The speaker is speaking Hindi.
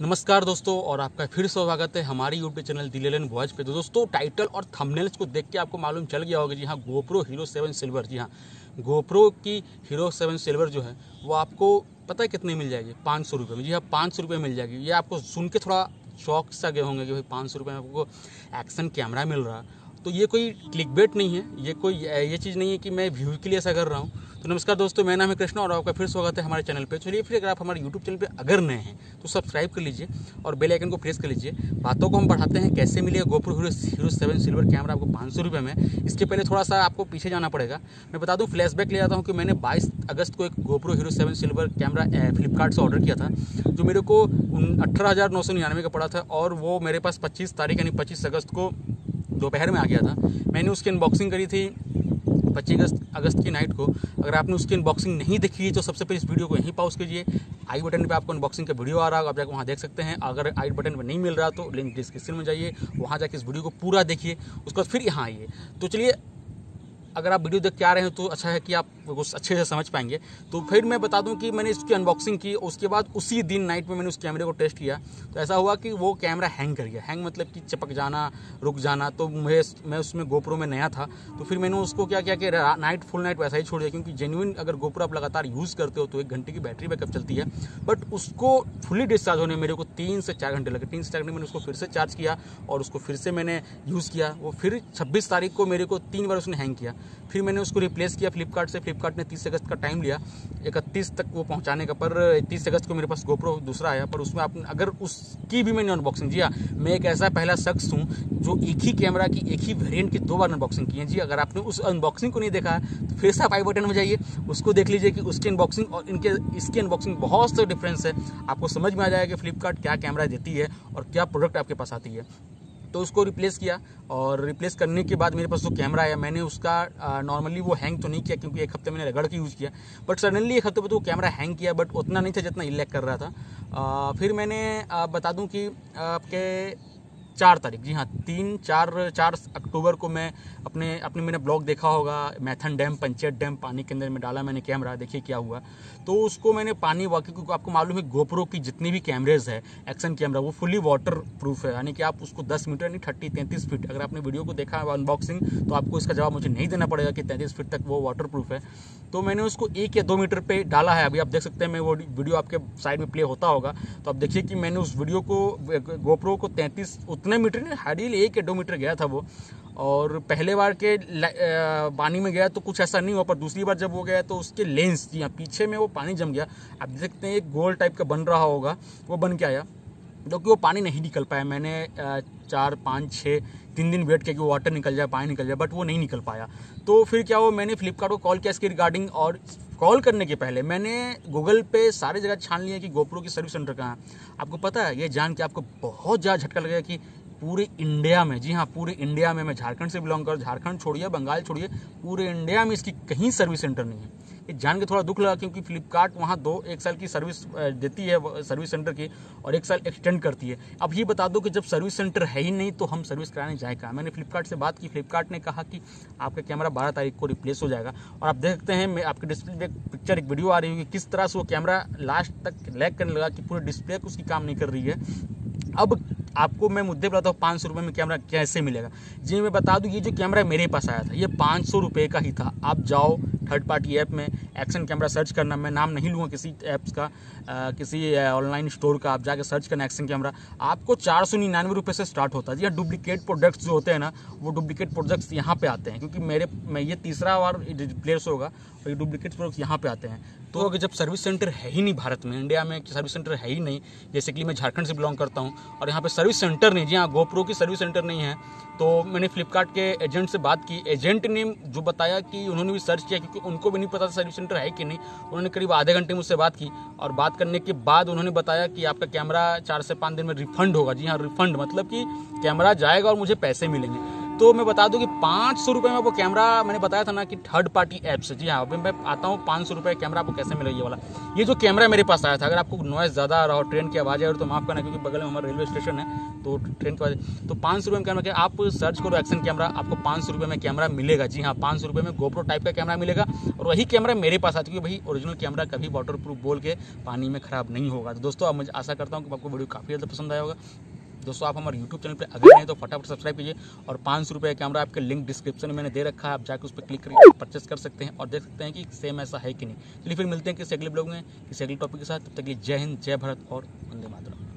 नमस्कार दोस्तों, और आपका फिर स्वागत है हमारे यूट्यूब चैनल दिलेलन वॉच पे। तो दोस्तों टाइटल और थंबनेल्स को देख के आपको मालूम चल गया होगा जी हाँ गोप्रो हीरो सेवन सिल्वर जी हाँ। गोप्रो की हीरो सेवन सिल्वर जो है, वो आपको पता है कितने मिल जाएगी? पाँच सौ रुपये में। जी हाँ पाँच सौ रुपये मिल जाएगी। ये आपको सुन के थोड़ा शौक सा गए होंगे कि भाई पाँच सौ रुपये में आपको एक्शन कैमरा मिल रहा। तो ये कोई क्लिक बेट नहीं है। ये कोई, ये चीज़ नहीं है कि मैं व्यू के लिए ऐसा कर रहा हूँ। तो नमस्कार दोस्तों, मेरा नाम है कृष्णा और आपका फिर स्वागत है हमारे चैनल पे। चलिए फिर अगर आप हमारे यूट्यूब चैनल पे अगर नए हैं तो सब्सक्राइब कर लीजिए और बेल आइकन को प्रेस कर लीजिए। बातों को हम बढ़ाते हैं, कैसे मिलेगा GoPro Hero Hero seven silver camera आपको पाँच सौ रुपये में? इसके पहले थोड़ा सा आपको पीछे जाना पड़ेगा। मैं बता दूँ फ्लैशबैक ले आता हूँ कि मैंने बाईस अगस्त को एक GoPro Hero seven silver camera Flipkart से ऑर्डर किया था, जो मेरे को अठारह हज़ार नौ सौ निन्यानवे का पड़ा था और वो मेरे पास पच्चीस तारीख यानी पच्चीस अगस्त को दोपहर में आ गया था। मैंने उसकी अनबॉक्सिंग करी थी पच्चीस अगस्त अगस्त की नाइट को, अगर आपने उसकी अनबॉक्सिंग नहीं देखी है तो सबसे पहले इस वीडियो को यहीं पाउस कीजिए। आई बटन पे आपको अनबॉक्सिंग का वीडियो आ रहा होगा आप जाकर वहाँ देख सकते हैं। अगर आई बटन पर नहीं मिल रहा तो लिंक डिस्क्रिप्शन में जाइए, वहाँ जाकर इस वीडियो को पूरा देखिए, उसके बाद फिर यहाँ आइए। तो चलिए अगर आप वीडियो देख के आ रहे हैं तो अच्छा है कि आप अच्छे से समझ पाएँगे। तो फिर मैं बता दूँ कि मैंने इसकी अनबॉक्सिंग की, उसके बाद उसी दिन नाइट में मैंने उस कैमरे को टेस्ट किया। तो ऐसा हुआ कि वो कैमरा हैंग कर गया। हैंग मतलब कि चपक जाना, रुक जाना। तो मैं मैं उसमें गोप्रो में नया था। तो फिर मैंने उसको क्या किया कि नाइट फुल नाइट वैसा ही छोड़ दिया। क्योंकि जेन्यून अगर गोप्रो आप लगातार यूज़ करते हो तो एक घंटे की बैटरी बैकअप चलती है। बट उसको फुली डिस्चार्ज होने मेरे को तीन से चार घंटे लगे। तीन से चार घंटे मैंने उसको फिर से चार्ज किया और उसको फिर से मैंने यूज़ किया। वो फिर छब्बीस तारीख को मेरे को तीन बार उसने हैंग किया। फिर मैंने उसको रिप्लेस किया फ्लिपकार्ट से। फ्लिपकार्ट ने तीस अगस्त का टाइम लिया, इकतीस तक वो पहुँचाने का। पर तीस अगस्त को मेरे पास गोप्रो दूसरा आया, पर उसमें आप अगर उसकी भी मैंने अनबॉक्सिंग किया मैं एक ऐसा पहला शख्स हूँ जो एक ही कैमरा की एक ही वेरियंट की दो बार अनबॉक्सिंग की है। जी, अगर आपने उस अनबॉक्सिंग को नहीं देखा है तो फिर से आप आई बटन में जाइए, उसको देख लीजिए कि उसकी अनबॉक्सिंग और इनके इसकी अनबॉक्सिंग बहुत से डिफरेंस है। आपको समझ में आ जाएगा कि फ्लिपकार्ट क्या कैमरा देती है और क्या प्रोडक्ट आपके पास आती है। तो उसको रिप्लेस किया और रिप्लेस करने के बाद मेरे पास जो कैमरा आया मैंने उसका नॉर्मली वो हैंग तो नहीं किया क्योंकि एक हफ़्ते मैंने रगड़ के यूज़ किया। बट सडनली एक हफ़्ते पर वो कैमरा हैंग किया बट उतना नहीं था जितना इलेक्ट कर रहा था। आ, फिर मैंने आ, बता दूँ कि आपके चार तारीख। जी हाँ तीन, चार चार अक्टूबर को मैं अपने अपने मैंने ब्लॉग देखा होगा, मैथन डैम पंचायत डैम, पानी के अंदर में डाला, मैंने कैमरा, देखिए क्या हुआ। तो उसको मैंने पानी, वाकई क्योंकि आपको मालूम है, गोप्रो की जितनी भी कैमरेज है, एक्शन कैमरा, वो फुली वाटर प्रूफ है। यानी कि आप उसको दस मीटर, यानी थर्टी, तैंतीस फीट, अगर आपने वीडियो को देखा अनबॉक्सिंग तो आपको इसका जवाब मुझे नहीं देना पड़ेगा कि तैंतीस फीट तक वो वाटर प्रूफ है। तो मैंने उसको एक या दो मीटर पर डाला है। अभी आप देख सकते हैं, मैं वो वीडियो आपके साइड में प्ले होता होगा। तो आप देखिए कि मैंने उस वीडियो को, गोप्रो को तैंतीस, उतने मीटर नहीं, हार्डली एक या दो मीटर गया था वो। और पहले बार के पानी में गया तो कुछ ऐसा नहीं हुआ, पर दूसरी बार जब वो गया तो उसके लेंस जी हाँ पीछे में वो पानी जम गया। आप देख सकते हैं, एक गोल टाइप का बन रहा होगा, वो बन के आया। जो कि वो पानी नहीं निकल पाया, मैंने चार, पाँच छः तीन दिन वेट किया कि वो वाटर निकल जाए, पानी निकल जाए बट वो नहीं निकल पाया। तो फिर क्या हो मैंने फ्लिपकार्ट को कॉल किया इसके रिगार्डिंग और कॉल करने के पहले मैंने गूगल पे सारे जगह छान लिया कि गोप्रो की सर्विस सेंटर कहाँ आपको पता है, ये जान के आपको बहुत ज़्यादा झटका लगेगा कि पूरे इंडिया में, जी हाँ पूरे इंडिया में, मैं झारखंड से बिलोंग कर, झारखंड छोड़िए, बंगाल छोड़िए, पूरे इंडिया में इसकी कहीं सर्विस सेंटर नहीं है। ये जान के थोड़ा दुख लगा क्योंकि फ्लिपकार्ट वहाँ दो, एक साल की सर्विस देती है सर्विस सेंटर की, और एक साल एक्सटेंड करती है। अब ये बता दो कि जब सर्विस सेंटर है ही नहीं तो हम सर्विस कराने जाए कहाँ? मैंने फ्लिपकार्ट से बात की फ्लिपकार्ट ने कहा कि आपका कैमरा बारह तारीख को रिप्लेस हो जाएगा। और आप देखते हैं, मैं आपके डिस्प्ले पे पिक्चर एक वीडियो आ रही है कि किस तरह से वो कैमरा लास्ट तक लैग करने लगा कि पूरे डिस्प्ले उसकी काम नहीं कर रही है। अब आपको मैं मुद्दे बताता हूँ, पाँच सौ रुपये में कैमरा कैसे मिलेगा। जी, मैं बता दूँ, ये जो कैमरा मेरे पास आया था, ये पाँच सौ रुपये का ही था। आप जाओ थर्ड पार्टी ऐप में एक्शन कैमरा सर्च करना मैं नाम नहीं लूँगा किसी ऐप्स का आ, किसी ऑनलाइन स्टोर का आप जाके सर्च करना एक्शन कैमरा आपको चार सौ निन्यानवे रुपये से स्टार्ट होता है। जी डुप्लीकेट प्रोडक्ट्स जो होते हैं ना वो डुप्लीकेट प्रोडक्ट्स यहाँ पे आते हैं क्योंकि मेरे मैं ये तीसरा बार प्लेयर्स होगा और ये डुप्लीकेट प्रोडक्ट्स यहाँ पे आते हैं। तो अगर जब सर्विस सेंटर है ही नहीं भारत में इंडिया में सर्विस सेंटर है ही नहीं जैसे कि मैं झारखंड से बिलोंग करता हूँ और यहाँ पे सर्विस सेंटर नहीं जी हाँ गोप्रो की सर्विस सेंटर नहीं है तो मैंने फ्लिपकार्ट के एजेंट से बात की एजेंट ने जो बताया कि उन्होंने भी सर्च किया क्योंकि उनको भी नहीं पता था सर्विस सेंटर है कि नहीं। उन्होंने करीब आधे घंटे मुझसे बात की और बात करने के बाद उन्होंने बताया कि आपका कैमरा चार से पाँच दिन में रिफंड होगा। जी हाँ रिफंड मतलब कि कैमरा जाएगा और मुझे पैसे मिलेंगे। तो मैं बता दूँ कि पाँच सौ रुपये में वो कैमरा मैंने बताया था ना कि थर्ड पार्टी ऐप से जी हाँ अभी मैं आता हूँ, पाँच सौ रुपये कैमरा आपको कैसे मिलेगा ये वाला। ये जो कैमरा मेरे पास आया था, अगर आपको नॉइज़ ज़्यादा आ रहा हो ट्रेन की आवाज़ रही तो माफ़ करना, क्योंकि बगल में हमारा रेलवे स्टेशन है तो ट्रेन की आवाज़ तो पाँच सौ रुपये में कैमरा क्या आप सर्च करो एक्शन कैमरा आपको पाँच सौ रुपये में कैमरा मिलेगा। जी हाँ पाँच सौ रुपये में गोप्रो टाइप का कैमरा मिलेगा, और वही कैमरा मेरे पास आ चुकी है भाई ओरिजिनल कैमरा कभी वाटर प्रूफ बोल के पानी में खराब नहीं होगा। तो दोस्तों अब मुझे आशा करता हूँ कि आपको वीडियो काफ़ी ज़्यादा पसंद आया होगा। दोस्तों, आप हमारे यूट्यूब चैनल पर अगर नहीं तो फटाफट सब्सक्राइब कीजिए और पाँच सौ रुपये कैमरा आपके लिंक डिस्क्रिप्शन में मैंने दे रखा है। आप जाकर उस पर क्लिक करके परचेस कर सकते हैं और देख सकते हैं कि सेम ऐसा है कि नहीं। चलिए फिर मिलते हैं किसी अगले ब्लॉग में, किसी अगले टॉपिक के साथ। तब तक जय हिंद, जय भारत और वंदे मातरम।